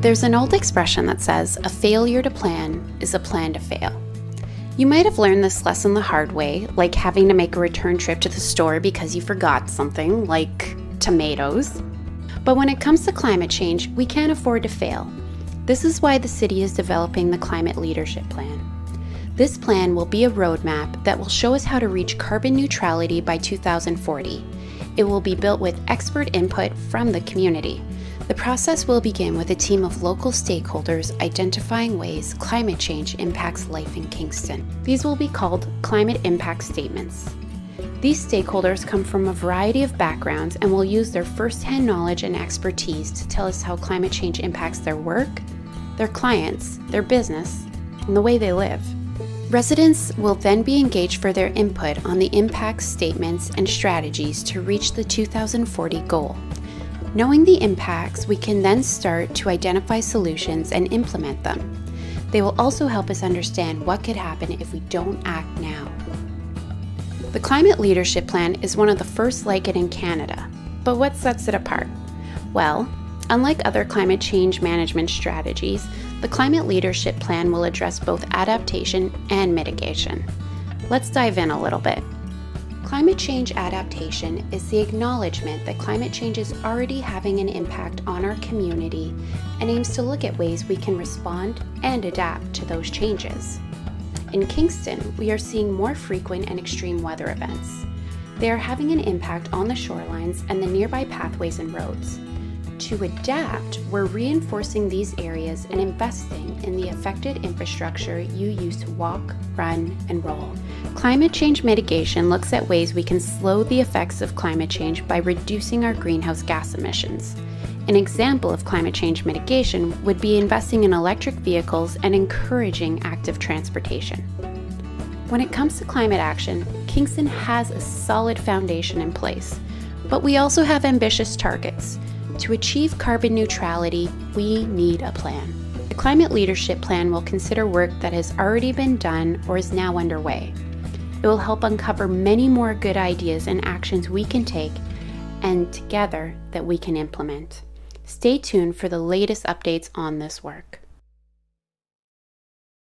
There's an old expression that says, a failure to plan is a plan to fail. You might have learned this lesson the hard way, like having to make a return trip to the store because you forgot something, like tomatoes. But when it comes to climate change, we can't afford to fail. This is why the city is developing the Climate Leadership Plan. This plan will be a roadmap that will show us how to reach carbon neutrality by 2040. It will be built with expert input from the community. The process will begin with a team of local stakeholders identifying ways climate change impacts life in Kingston. These will be called climate impact statements. These stakeholders come from a variety of backgrounds and will use their firsthand knowledge and expertise to tell us how climate change impacts their work, their clients, their business, and the way they live. Residents will then be engaged for their input on the impact statements and strategies to reach the 2040 goal. Knowing the impacts, we can then start to identify solutions and implement them. They will also help us understand what could happen if we don't act now. The Climate Leadership Plan is one of the first like it in Canada. But what sets it apart? Well, unlike other climate change management strategies, the Climate Leadership Plan will address both adaptation and mitigation. Let's dive in a little bit. Climate change adaptation is the acknowledgement that climate change is already having an impact on our community and aims to look at ways we can respond and adapt to those changes. In Kingston, we are seeing more frequent and extreme weather events. They are having an impact on the shorelines and the nearby pathways and roads. To adapt, we're reinforcing these areas and investing in the affected infrastructure you use to walk, run, and roll. Climate change mitigation looks at ways we can slow the effects of climate change by reducing our greenhouse gas emissions. An example of climate change mitigation would be investing in electric vehicles and encouraging active transportation. When it comes to climate action, Kingston has a solid foundation in place, but we also have ambitious targets. To achieve carbon neutrality, we need a plan. The Climate Leadership Plan will consider work that has already been done or is now underway. It will help uncover many more good ideas and actions we can take and together that we can implement. Stay tuned for the latest updates on this work.